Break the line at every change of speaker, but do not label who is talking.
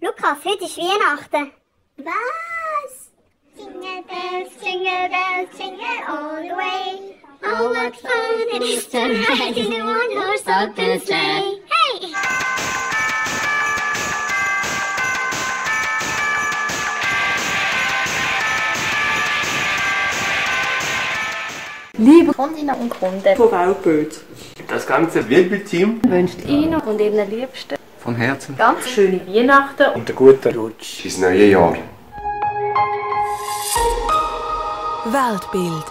Lukas, heute ist Weihnachten.
Was? Jingle bells, jingle bells, jingle all the way. Oh, what fun it is to ride in a one-horse open sleigh. Hey!
Liebe Kundinnen und Kunden
von Weltbild.
Das ganze Wirbelteam
wünscht Ihnen und Ihren Liebsten
von Herzen.
ganz schöne Weihnachten
und einen guten Rutsch.
Ins neue Jahr.
Weltbild